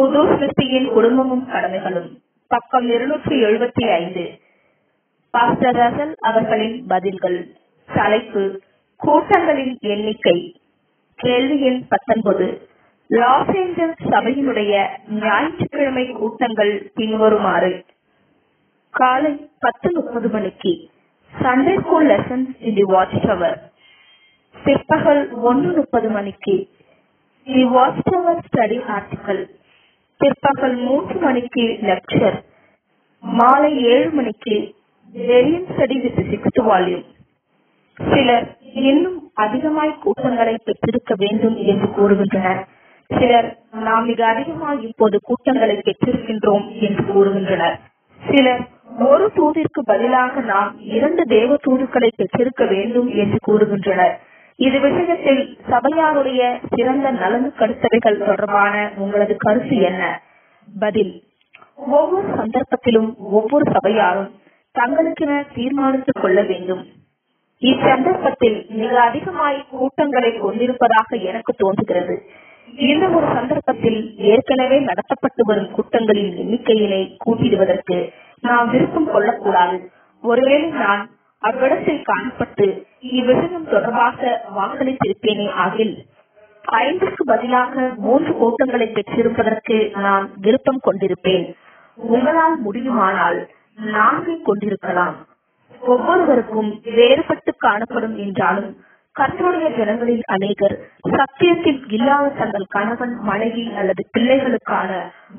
புது சிருஷ்டியின் குடும்பமும் கடமைகளும். பக்கம் இருநூற்றி எழுபத்தி ஐந்து. பாஸ்டர் ரசல் அவர்களின் பதில்கள். தலைப்பு கூட்டங்களின் எண்ணிக்கை. கேள்வி எண் பத்தொன்பது. லாஸ் ஏஞ்சல்ஸ் சபையினுடைய ஞாயிற்றுக்கிழமை கூட்டங்கள் பின்வருமாறு. காலை பத்து முப்பது மணிக்கு. Sunday school lessons in the Watchtower. பிற்பகல் ஒன்று முப்பது மணிக்கு. The Watchtower study article பிற்பகல் மூன்று மணிக்கு லெக்சர். மாலை ஏழு மணிக்கு வெரியன் ஸ்டடி வித் சிக்ஸ்த் வால்யூம். சிலர் இன்னும் அதிகமாய் கூட்டங்களை பெற்றிருக்க வேண்டும் என்று கூறுகின்றனர். சிலர் நாம் மிக அதிகமாய் இப்போது கூட்டங்களை பெற்றிருக்கின்றோம் என்று கூறுகின்றனர். சிலர் ஒரு தூதிற்கு பதிலாக நாம் இரண்டு தேவ தூதுக்களை பெற்றிருக்க வேண்டும் என்று கூறுகின்றனர். இது விஷயத்தில் சபையாருடைய சிறந்த நலன் கருத்தவைகள் தொடர்பான உங்களது கருத்து என்ன? பதில். ஒவ்வொரு சந்தர்ப்பத்திலும் ஒவ்வொரு சபையாரும் தங்களுக்கென தீர்மானித்துக் கொள்ள வேண்டும். இச்சந்தர்ப்பத்தில் மிக அதிகமாய் கூட்டங்களை கொண்டிருப்பதாக எனக்கு தோன்றுகிறது. இந்த ஒரு சந்தர்ப்பத்தில் ஏற்கனவே நடத்தப்பட்டு வரும் கூட்டங்களின் எண்ணிக்கையினை கூட்டிடுவதற்கு நாம் விருப்பம் கொள்ளக்கூடாது. ஒருவேளை நான் அவ்விடத்தில் காணப்பட்டு இவ்விஷயம் தொடர்பாக வாக்களித்திருப்பேனே ஆகில். ஐந்துக்கு பதிலாக மூன்று ஓட்டங்களை பெற்றிருப்பதற்கு நான் விருப்பம் கொண்டிருப்பேன். உங்களால் முடியுமானால் நான்கை கொண்டிருக்கலாம். ஒவ்வொருவருக்கும் வேறுபட்டு காணப்படும் என்றாலும் கர்த்தருடைய ஜனங்களில் அநேகர் சத்தியத்தில் இல்லாத தங்கள் கணவன் மனைவி அல்லது பிள்ளைகளுக்கான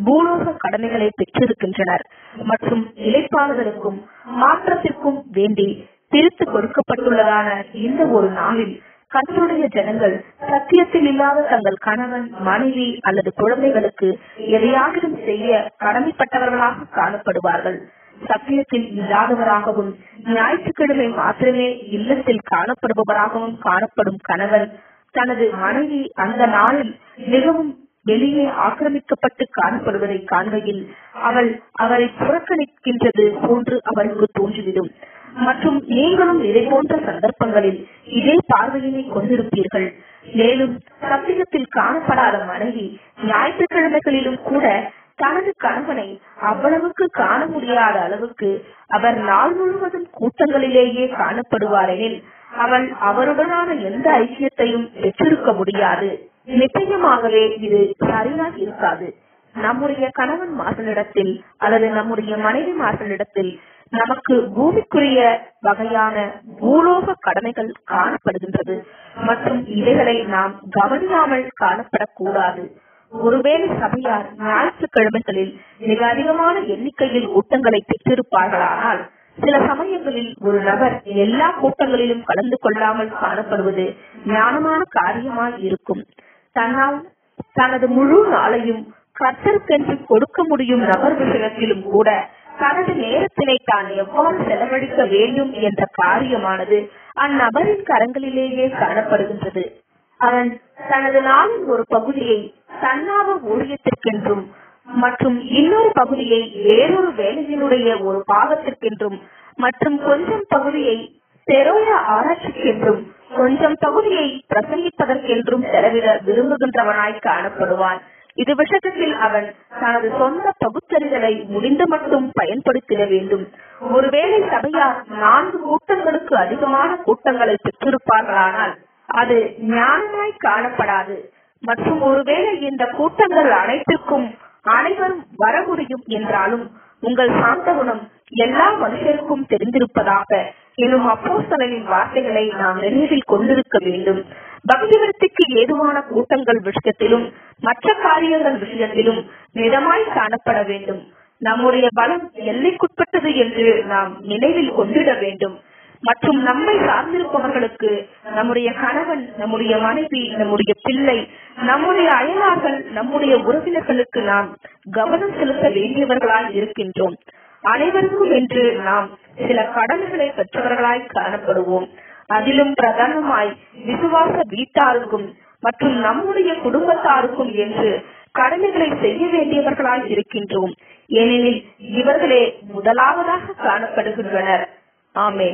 பூலோக கடமைகளை பெற்றிருக்கின்றனர். மற்றும் இழைப்பாளர்களுக்கும் மாற்றத்திற்கும் வேண்டி பிரித்து கொடுக்கப்பட்டுள்ளதான இந்த ஒரு நாளில் கத்தருடைய ஜனங்கள் சத்தியத்தில் இல்லாத தங்கள் கணவன் மனைவி அல்லது குழந்தைகளுக்கு எதையாகிலும் செய்ய கடமைப்பட்டவர்களாக காணப்படுவார்கள். சத்தியத்தில் இல்லாதவராகவும் ஞாயிற்றுக்கிழமை மாத்திரமே இல்லத்தில் காணப்படுபவராகவும் காணப்படும் கணவன் தனது மனைவி அந்த நாளில் மிகவும் வெளியே ஆக்கிரமிக்கப்பட்டு காணப்படுவதை காண்கையில் அவள் அவரை புறக்கணிக்கின்றது போன்று அவருக்கு தோன்றிவிடும். மற்றும் நீங்களும் இதை போன்ற சந்தர்ப்பங்களில் இதே பார்வையினை கொண்டிருப்பீர்கள். மேலும் சத்தியத்தில் காணப்படாத மனைவி ஞாயிற்றுக்கிழமைகளிலும் கூட தனது கணவனை அவ்வளவுக்கு காண முடியாத அளவுக்கு அவர் நாள் முழுவதும் கூட்டங்களிலேயே காணப்படுவாரெனில் அவள் அவருடனான எந்த ஐக்கியத்தையும் பெற்றிருக்க முடியாது. நிச்சயமாகவே இது சரியாக இருக்காது. நம்முடைய கணவன் மாசனிடத்தில் அல்லது நம்முடைய மனைவி மாசனிடத்தில் நமக்கு பூமிக்குரிய வகையான பூலோக கடமைகள் காணப்படுகின்றது. மற்றும் இவைகளை நாம் கவனியாமல் காணப்படக்கூடாது. ஒருவேளை சபையார் ஞாயிற்றுக்கிழமைகளில் மிக அதிகமான எண்ணிக்கையில் கூட்டங்களை பெற்றிருப்பார்களானால் சில சமயங்களில் ஒரு நபர் எல்லா கூட்டங்களிலும் கலந்து கொள்ளாமல் காணப்படுவது ஞானமான காரியமாய் இருக்கும். தன்னால் தனது முழு நாளையும் கர்த்தருக்கென்று கொடுக்க முடியும் நபர் விஷயத்திலும் கூட தனது நேரத்தினை தான் எவ்வாறு செலவழிக்க வேண்டும் என்ற காரியமானது அந்நபரின் கரங்களிலேயே காணப்படுகின்றது. அவன் தனது நாளின் ஒரு பகுதியை தன்னாவ ஊழியத்திற்கென்றும் மற்றும் இன்னொரு பகுதியை வேறொரு வேலையினுடைய ஒரு பாகத்திற்கென்றும் மற்றும் கொஞ்சம் பகுதியை தெரோய ஆராய்ச்சிக்கென்றும் கொஞ்சம் பகுதியை பிரசங்கிப்பதற்கென்றும் செலவிட விரும்புகின்றவனாய் காணப்படுவான். இது விஷயத்தில் அவன் தனது சொந்த பகுத்தறிதலை முடிந்த மட்டும் பயன்படுத்திட வேண்டும். ஒருவேளை சபையார் நான்கு கூட்டங்களுக்கு அதிகமான கூட்டங்களை பெற்றிருப்பார்களானால் அது ஞானமாய் காணப்படாது. மற்றும் ஒருவேளை இந்த கூட்டங்கள் அனைத்திற்கும் அனைவரும் வர முடியும் என்றாலும் உங்கள் சாந்த குணம் எல்லா மனுஷருக்கும் தெரிந்திருப்பதாக எனும் அப்போஸ்தலனின் வார்த்தைகளை நாம் நினைவில் கொண்டிருக்க வேண்டும். பக்திவர்த்திக்கு ஏதுவான கூட்டங்கள் விஷயத்திலும் மற்ற காரியங்கள் விஷயத்திலும் மிதமாய் காணப்பட வேண்டும். நம்முடைய பலம் எல்லைக்குட்பட்டது என்று நாம் நினைவில் கொண்டிட வேண்டும். மற்றும் நம்மை சார்ந்திருப்பவர்களுக்கு நம்முடைய கணவன் நம்முடைய மனைவி நம்முடைய பிள்ளை நம்முடைய அயலார்கள் நம்முடைய உறவினர்களுக்கு நாம் கவனம் செலுத்த வேண்டியவர்களாய் இருக்கின்றோம். அனைவருக்கும் என்று நாம் சில கடன்களை பெற்றவர்களாய் காணப்படுவோம். அதிலும் பிரதானமாய் விசுவாச வீட்டாருக்கும் மற்றும் நம்முடைய குடும்பத்தாருக்கும் என்று கடமைகளை செய்ய வேண்டியவர்களாய் இருக்கின்றோம். ஏனெனில் இவர்களே முதலாவதாக காணப்படுகின்றனர். ஆமே